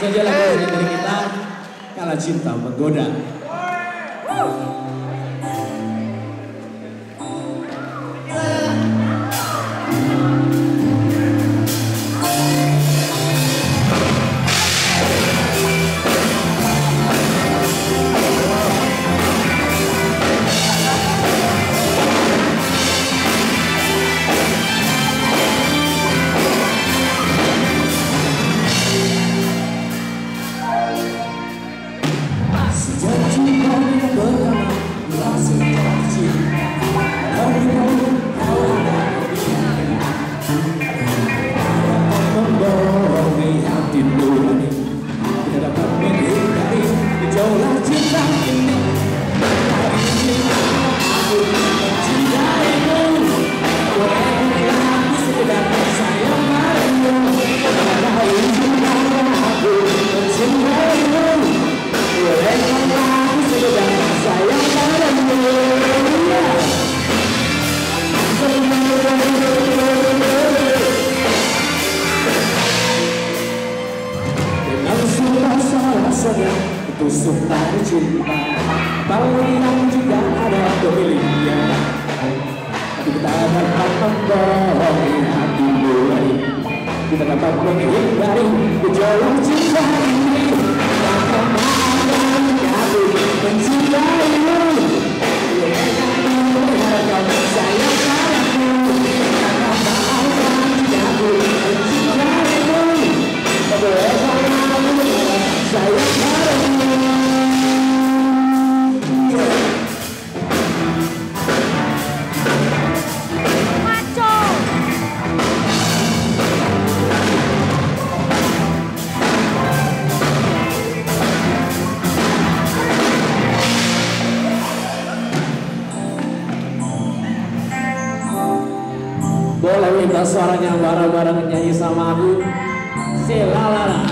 saja lagu dari kita Kala Cinta Menggoda. Tusuk tali cinta yang juga ada pemiliknya Tapi kita dapat membohongi hatimu lagi Kita dapat menghindari gejolak cinta ini. Maka maafkan Minta suaranya bareng-bareng nyanyi sama aku? Silalah